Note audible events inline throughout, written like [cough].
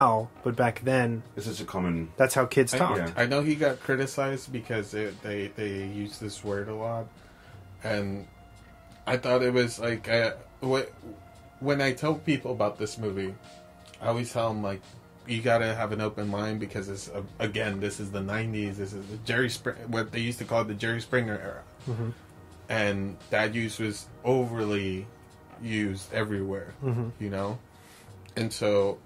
now, but back then, This is a common. that's how kids I, talked. Yeah. I know he got criticized because it, they they use this word a lot, and I thought it was like uh, wh- when I tell people about this movie, I always tell them like you gotta have an open mind because it's uh, again this is the '90s. This is the Jerry Spring what they used to call the Jerry Springer era, Mhm. and that use was overly used everywhere. Mhm. You know, and so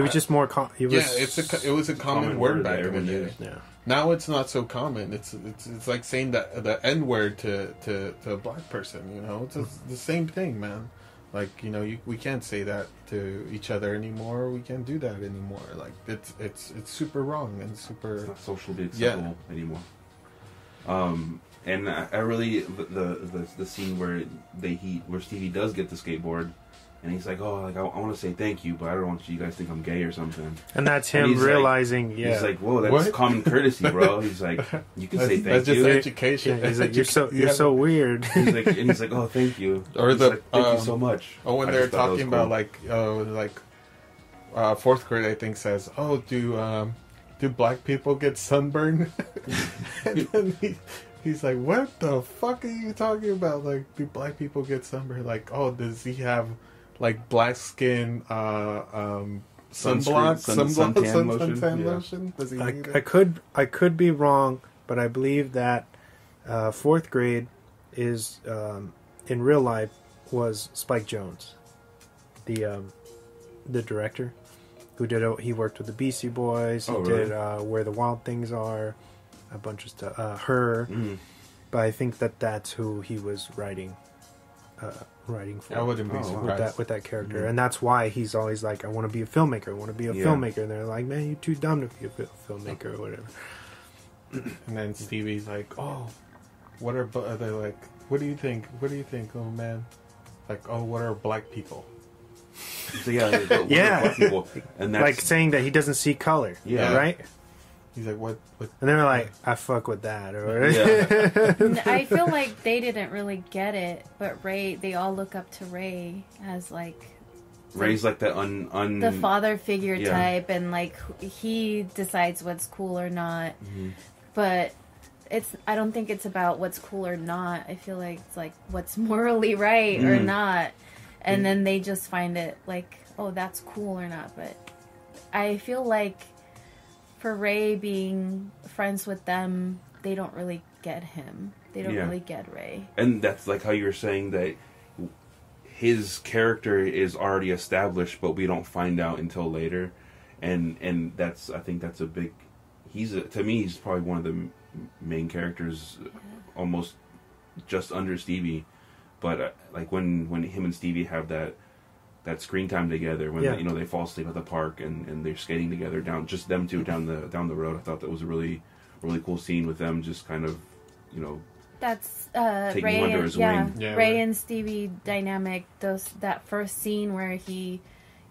It was just more. Com- it was, yeah, it's a it was a common, Common word word back that in the day. yeah. Now it's not so common. It's it's it's like saying that the N word to, to to a black person. You know, it's just the same thing, man. Like you know, you, we can't say that to each other anymore. We can't do that anymore. Like it's it's it's super wrong and It's super. not socially Yeah. acceptable anymore. Um, and I, I really the, the the the scene where they he where Stevie does get the skateboard, and he's like, "Oh, like I, want to say thank you, but I don't want you guys to think I'm gay or something." And that's And him like- realizing, yeah. He's like, "Whoa, that's What? common courtesy, bro." [laughs] He's like, "You can That's, say thank that's just education. yeah, he's like, [laughs] you're so you're Yeah. so weird. He's like, and he's like, "Oh, [laughs] thank you." Or He's the, like, thank um, you so much. Oh, when I they're just thought talking about cool. like uh like uh fourth grade, I think says, "Oh, do um do black people get sunburn?" and then he, he's like, "What the fuck are you talking about? Like, do black people get sunburn? Like, oh, does he have like black skin? Uh, um." Sunscreen- Sunblock, sun- sunblock, suntan sun, lotion? suntan Yeah. lotion. Does he I, need I could I could be wrong, but I believe that uh, fourth grade is um, in real life was Spike Jonze, the um, the director who did he worked with the Beastie Boys. He Oh, really? did uh, Where the Wild Things Are, a bunch of stuff. Uh, Her, Mm. but I think that that's who he was writing, uh, writing for. I wouldn't be Oh, surprised. with that with that character, Mhm. and that's why he's always like, "I want to be a filmmaker. I want to be a Yeah. filmmaker." And they're like, "Man, you're too dumb to be a filmmaker or whatever." [clears throat] And then Stevie's like, "Oh, what are bu- they're like? What do you think? What do you think, oh man? Like, oh, what are black people? So yeah, like, what- what Yeah. black people? and that's like saying that he doesn't see color. Yeah. Right? He's like, what? What? And they're like, I fuck with that. Or Yeah. [laughs] N- I feel like they didn't really get it, but Ray, they all look up to Ray as like Ray's like that un un the father figure Yeah. type, and like he decides what's cool or not. Mhm. But it's I don't think it's about what's cool or not. I feel like it's like what's [laughs] morally right or Mm. not, and then they just find it like oh that's cool or not. But I feel like for Ray being friends with them, they don't really get him. They don't Yeah. really get Ray. and that's like how you were saying that his character is already established, but we don't find out until later, and and that's I think that's a big. He's a, to me he's probably one of the main characters, almost just under Stevie, but uh, like when when him and Stevie have that that screen time together when Yeah. they, you know they fall asleep at the park and, and they're skating together down just them two down the down the road. I thought that was a really really cool scene with them just kind of you know That's uh, Ray. under and- his yeah, wing. Yeah, Ray right. and Stevie dynamic. Those that first scene where he,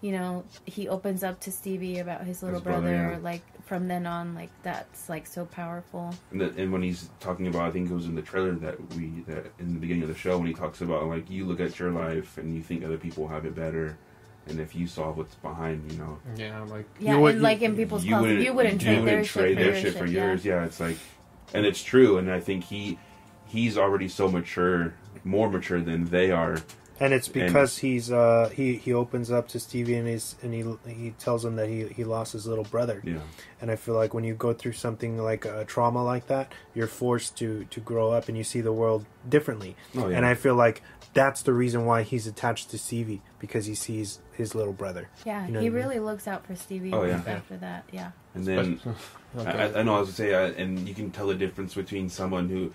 you know, he opens up to Stevie about his little His brother, brother. yeah. Like from then on, like that's like so powerful. And, the, and when he's talking about, I think it was in the trailer that we that in the beginning of the show when he talks about like you look at your life and you think other people have it better, and if you saw what's behind, you know, Yeah, I'm like, Yeah, would- and like in people's you wouldn't you wouldn't trade their trade shit for their shit for yeah. yours. Yeah. it's like, and it's true, and I think he he's already so mature, more mature than they are. And it's because he's uh he he opens up to Stevie and he's and he he tells him that he he lost his little brother. Yeah, And I feel like when you go through something like a trauma like that, you're forced to to grow up and you see the world differently. oh yeah, And I feel like that's the reason why he's attached to Stevie because he sees his little brother. Yeah, You know he what I mean? really looks out for Stevie Oh, yeah. after that. Yeah, and then okay. [laughs] I, I know I was gonna say, uh, and you can tell the difference between someone who,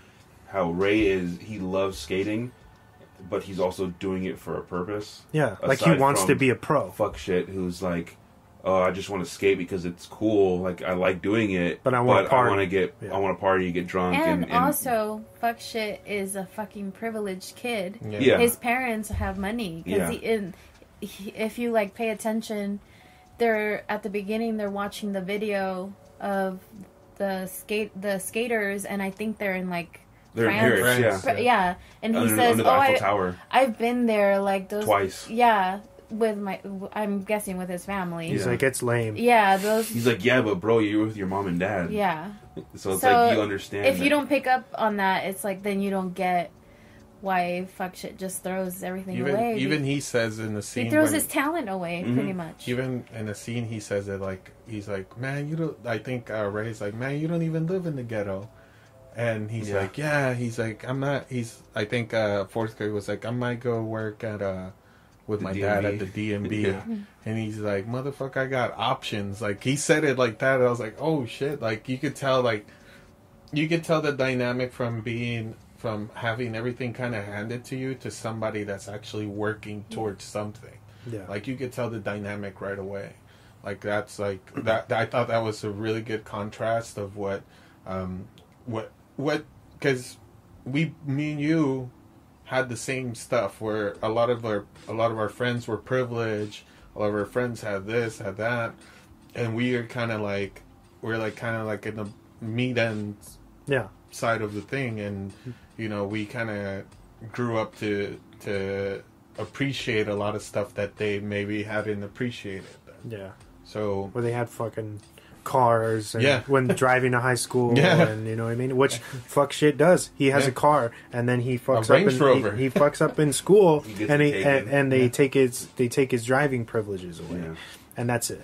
how Ray is, he loves skating, but he's also doing it for a purpose. Yeah, like he wants to be a pro. Fuck shit, who's like, oh, I just want to skate because it's cool. Like I like doing it, But I wanna I want to get, Yeah. I want to party, get drunk, and, and, and also fuck shit is a fucking privileged kid. yeah. Yeah. his parents have money Yeah. because in he, if you like pay attention they're at the beginning they're watching the video of the skate the skaters and i think they're in like they're in France. Yeah, France. Yeah and he under, says under the oh I, Tower i've been there like those twice. yeah with my, I'm guessing with his family. He's Yeah. like, it's lame. Yeah, those. He's like, yeah, but bro, you're with your mom and dad. yeah. So it's So, like you understand. If you don't pick up on that, it's like then you don't get why fuck shit just throws everything Even away. even he says in the scene he throws when- his talent away, Mhm. pretty much. even in the scene he says it like he's like man you don't i think uh, ray's like man you don't even live in the ghetto and he's Yeah. like yeah he's like i'm not he's i think uh fourth grade was like i might go work at uh with The my dad at the dmv [laughs] Yeah. and he's like motherfucker i got options like he said it like that i was like oh shit like you could tell like you could tell the dynamic from being from having everything kind of handed to you to somebody that's actually working towards something Yeah. like you could tell the dynamic right away. Like that's like that. I thought that was a really good contrast of what, um, what what because we me and you had the same stuff where a lot of our a lot of our friends were privileged. A lot of our friends had this, had that, and we are kind of like we're like kind of like in the meat end yeah. side of the thing and mm-hmm. you know we kind of grew up to to appreciate a lot of stuff that they maybe hadn't appreciated Yeah. so Where they had fucking cars and Yeah. when [laughs] driving to high school Yeah. and you know what I mean? Which fuck shit does. He has Yeah. a car and then he fucks A up Range in, Rover. He, he fucks up in school [laughs] He and he and, and they Yeah. take his they take his driving privileges away. Yeah. And that's it.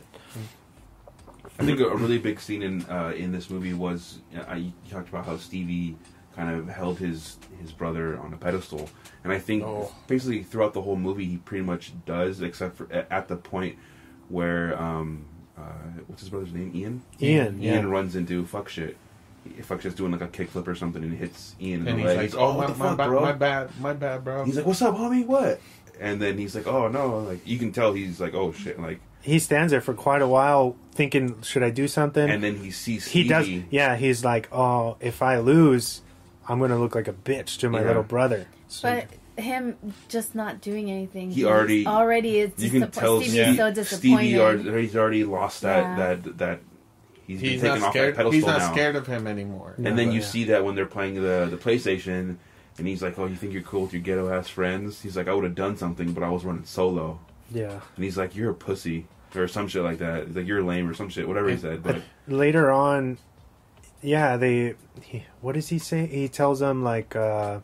I think a, a really big scene in uh, in this movie was uh, I you talked about how Stevie kind of held his his brother on a pedestal, and I think Oh. basically throughout the whole movie he pretty much does, except for at, at the point where um uh, what's his brother's name Ian Ian, Ian yeah. runs into fuck shit. Fuck shit's doing like a kickflip or something and hits Ian in and the he's leg. like oh, what my, the my, fuck, ba- bro? my bad my bad bro He's like, "What's up, homie? What?" And then he's like, "Oh no!" Like you can tell he's like, "Oh shit!" Like, He stands there for quite a while thinking, should I do something? and then he sees he Stevie. does yeah, he's like, Oh, if I lose, I'm gonna look like a bitch to my Yeah. little brother. So- But him just not doing anything. He he's already- already is. You can disappoint- tell Stevie's Yeah. so disappointed. Stevie already, he's already lost that Yeah. that that he's, he's been taken off scared that pedestal he's not now. scared of him anymore No. And then you Yeah. see that when they're playing the the PlayStation, and he's like, "Oh, you think you're cool with your ghetto ass friends?" He's like, "I would have done something, but I was running solo." yeah. And he's like, "You're a pussy." Or some shit like that. He's like, "You're lame," or some shit, whatever he said. But later on yeah they he, what does he say he tells them like uh You're-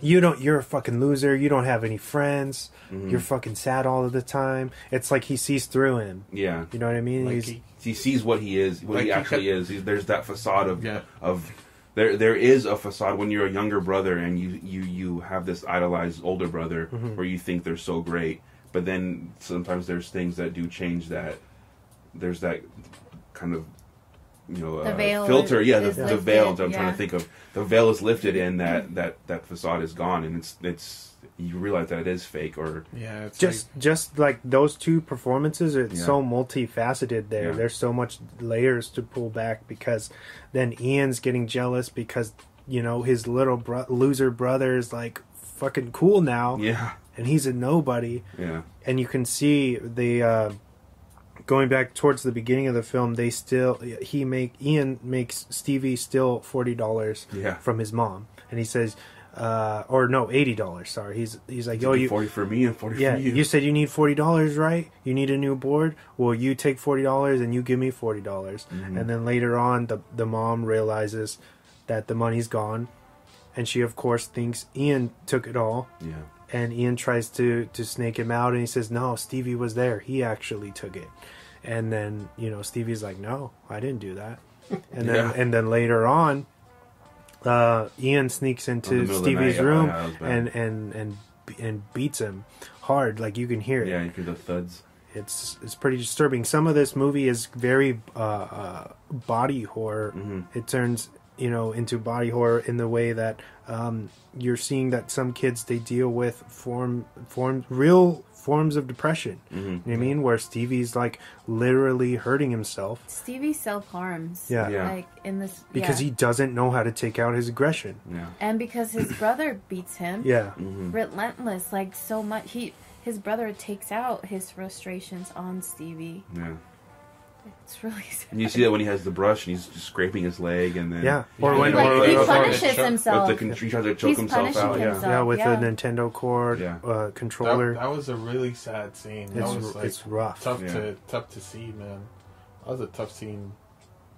you don't you're a fucking loser you don't have any friends Mhm. you're fucking sad all of the time it's like he sees through him yeah, you know what i mean like he's he, he sees what he is, what Like he he actually kept- is. He's, there's that facade of Yeah. of there. There is a facade when you're a younger brother and you you you have this idolized older brother Mhm. where you think they're so great, but then sometimes there's things that do change that. There's that kind of you know The uh, veil filter. is- Yeah, the, is the veil. I'm trying to think of the veil is lifted and that that that facade is gone and it's it's you realize that it is fake or yeah it's just just like those two performances it's Yeah. so multifaceted there Yeah. there's so much layers to pull back because then ian's getting jealous because you know his little bro- loser brother is like fucking cool now yeah and he's a nobody yeah and you can see the uh, going back towards the beginning of the film they still he make ian makes stevie still $40 yeah. from his mom and he says uh, or no $80 sorry he's he's like yo Yo, you forty for me and forty yeah for you. you said you need $40 right you need a new board well you take $40 and you give me $40 Mhm. and then later on the the mom realizes that the money's gone and she of course thinks ian took it all yeah. and Ian tries to to snake him out, and he says, "No, Stevie was there. He actually took it." And then you know Stevie's like, "No, I didn't do that." [laughs] And then Yeah. and then later on, uh, Ian sneaks into the middle of the Stevie's night, room yeah, that was bad. and and and and beats him hard, like you can hear it. Yeah, you hear the thuds. It's it's pretty disturbing. Some of this movie is very uh, uh, body horror. hmm It turns you know into body horror in the way that um, you're seeing that some kids they deal with form form real forms of depression. hmm You know what I mean? Where Stevie's like literally hurting himself Stevie self harms. Yeah. Yeah. Like in this because yeah. he doesn't know how to take out his aggression. Yeah. and because his [coughs] brother beats him. Yeah. hmm Relentless, like so much. He his brother takes out his frustrations on Stevie. Yeah. It's really [laughs] sad. And you see that when he has the brush and he's just scraping his leg, and then Yeah, Yeah, or when like, or, he or- punishes With the himself. with the he tries to choke He's himself out. Yeah, himself. yeah, with yeah. the Nintendo cord Yeah. uh, That, controller. that was a really sad scene. That it's was like it's rough, tough Yeah. to tough to see, man. That was a tough scene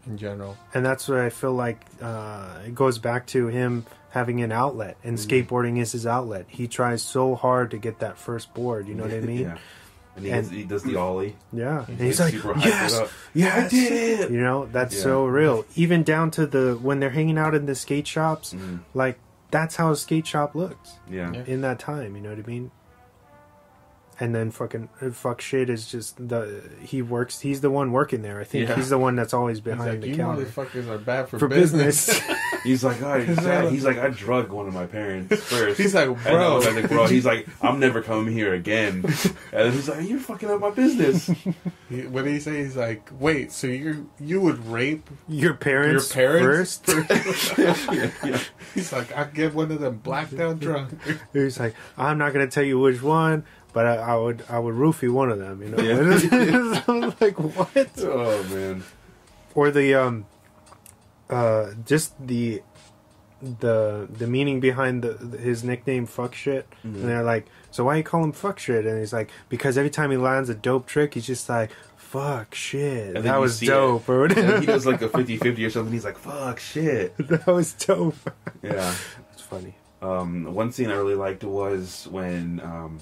in general. and that's what I feel like. Uh, it goes back to him having an outlet, and Mm-hmm. skateboarding is his outlet. He tries so hard to get that first board. You know what I [laughs] mean? Yeah. And he, And- gets, he does the ollie. Yeah, and He's he's like, super yes, up. yes, I did it! You know, that's Yeah. so real. Even down to the when they're hanging out in the skate shops, Mhm. like that's how a skate shop looks Yeah. Yeah. in that time. You know what I mean? And then fucking uh, fuck shit is just the he works. He's the one working there. I think Yeah. he's the one that's always He's behind like, the you counter motherfuckers are bad for, for business. business. [laughs] He's like, oh, he's, that- he's like, I drugged one of my parents [laughs] first. He's like, And I bro, was like, bro, he's like, [laughs] I'm never coming here again. And he's like, you're fucking up my business. He- what did he say? He's like, wait, so you you would rape Your parents, your parents first. [laughs] yeah, yeah. He's like, I'll get one of them blacked out drunk. He's like, I'm not gonna tell you which one, but I, I would I would roofie one of them. You know, Yeah. I'm like what? Oh man. or the um uh just the the the meaning behind the, his nickname fuck shit Mhm. and they're like so why you call him fuck shit and he's like because every time he lands a dope trick he's just like fuck shit And that was dope or And whatever he does like a [laughs] 50-50 or something. He's like, fuck shit. [laughs] that was dope [laughs] Yeah. it's funny Um, one scene I really liked was when um,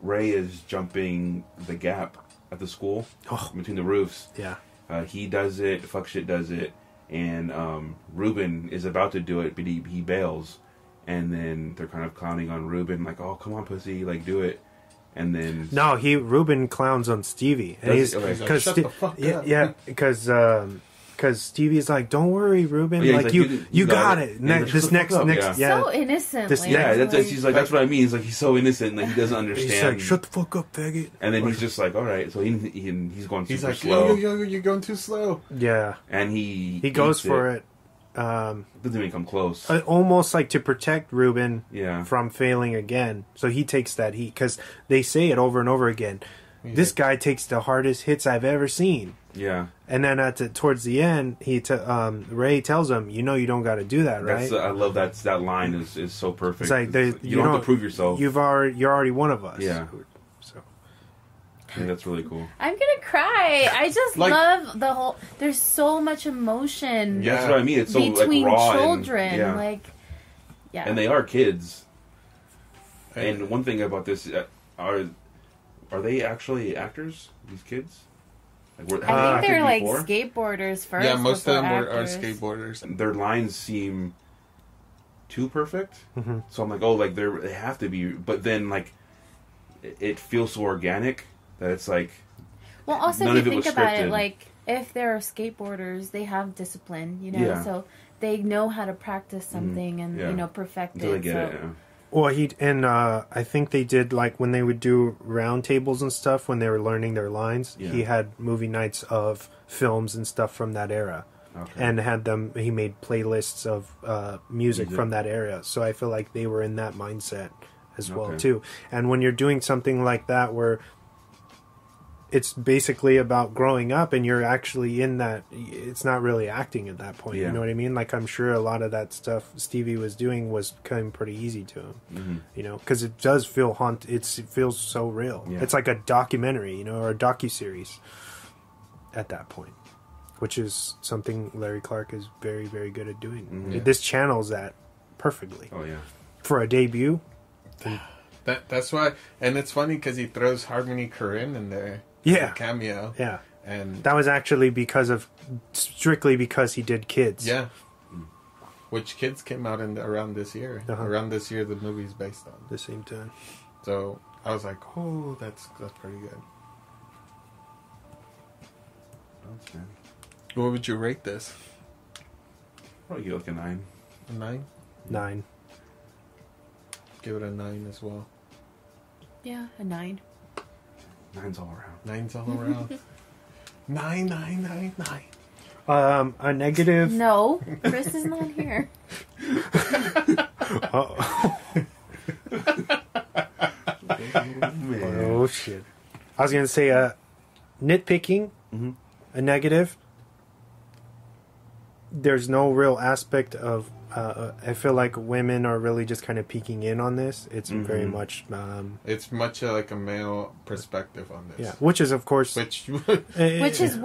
Ray is jumping the gap at the school oh between the roofs. yeah Uh, he does it. Fuck shit does it. And um, Ruben is about to do it, but he, he bails. And then they're kind of clowning on Ruben, like, "Oh, come on, pussy, like do it." And then no he Ruben clowns on Stevie and he's he? Okay. Like, because shut the fuck yeah up. yeah [laughs] because um because Stevie's like don't worry Ruben Oh, yeah, like, like, you "You- you, you got, got it, it." Ne- Yeah, this "Shut next up." next Yeah. yeah So innocent. This- like, yeah, that's, like- he's like, that's what I mean. He's like, he's so innocent, like he doesn't understand. he's like shut the fuck up faggot and then he's just like, all right. So he, he he's going super He's like, slow, yo, yo, yo, you're going too slow. yeah and he he goes eats for it, um Doesn't even come close. uh, almost like to protect Ruben yeah, from failing again. So he takes that heat because they say it over and over again. This guy takes the hardest hits I've ever seen. yeah. And then at the, towards the end, he t- um, Ray tells him, "You know, you don't got to do that, right? That's uh, I love that that line is is so perfect. It's like they, you, don't have to prove yourself. You've already, you're already one of us. Yeah. So I think that's really cool. I'm gonna cry. I just [laughs] Like- love the whole. There's so much emotion Yeah. That's what I mean. It's so between like raw children. and yeah. Like, yeah. and they are kids. And And one thing about this uh, are are they actually actors? These kids? Like, were, have they I acted think they're like before? skateboarders first. yeah, most of them were, are skateboarders. Their lines seem too perfect. Mhm. So I'm like, oh, like they're they have to be. But then like, it, it feels so organic that it's like, Well, also None if you think was about it, like if they're skateboarders, they have discipline, you know, Yeah. so they know how to practice something and yeah. you know perfect until they it. get so. it. Yeah. Well, he and uh, I think they did like when they would do round tables and stuff when they were learning their lines. Yeah. He had movie nights of films and stuff from that era, Okay. and had them. He made playlists of uh, music Music. from that era. So I feel like they were in that mindset as well too. And when you're doing something like that, where it's basically about growing up, and you're actually in that, it's not really acting at that point. Yeah. You know what I mean? Like I'm sure a lot of that stuff Stevie was doing was coming pretty easy to him Mhm. you know because it does feel haunt it's it feels so real Yeah. it's like a documentary you know or a docu-series at that point which is something larry clark is very very good at doing Mhm. Yeah. this channels that perfectly Oh yeah. for a debut [sighs] That that's why, and it's funny because he throws Harmony Korine in there. Yeah. a cameo. yeah and that was actually because of strictly because he did kids yeah, which kids came out in around this year. Uh-huh. Around this year, the movie's based on. the same time So I was like, oh, that's that's pretty good. Okay. What would you rate this? Probably give it like a nine. A nine? nine Give it a nine as well. Yeah, a nine. Nine's all around. Nines all around. [laughs] nine, nine, nine, nine. um a negative No, Chris is not here. [laughs] oh, [laughs] oh shit i was gonna say uh nitpicking Mhm. a negative. There's no real aspect of. Uh, I feel like women are really just kind of peeking in on this. It's very Mhm. much, um, It's much uh, like a male perspective on this. yeah, which is of course, Which [laughs] Which is